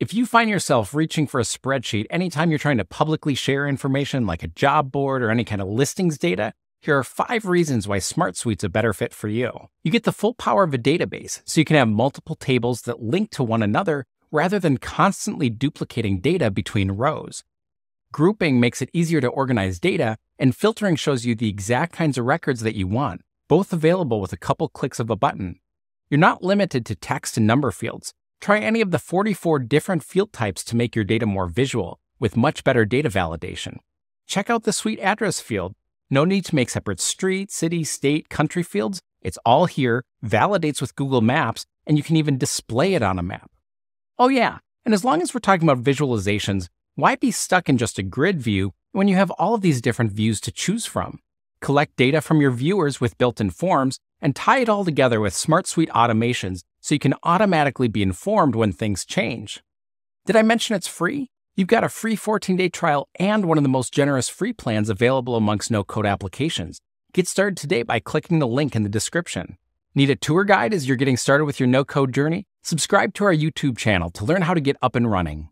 If you find yourself reaching for a spreadsheet anytime you're trying to publicly share information like a job board or any kind of listings data, here are five reasons why SmartSuite's a better fit for you. You get the full power of a database, so you can have multiple tables that link to one another rather than constantly duplicating data between rows. Grouping makes it easier to organize data, and filtering shows you the exact kinds of records that you want, both available with a couple clicks of a button. You're not limited to text and number fields. Try any of the 44 different field types to make your data more visual, with much better data validation. Check out the suite address field. No need to make separate street, city, state, country fields. It's all here, validates with Google Maps, and you can even display it on a map. Oh, yeah, and as long as we're talking about visualizations, why be stuck in just a grid view when you have all of these different views to choose from? Collect data from your viewers with built in forms and tie it all together with SmartSuite automations so you can automatically be informed when things change. Did I mention it's free? You've got a free 14 day trial and one of the most generous free plans available amongst no code applications. Get started today by clicking the link in the description. Need a tour guide as you're getting started with your no code journey? Subscribe to our YouTube channel to learn how to get up and running.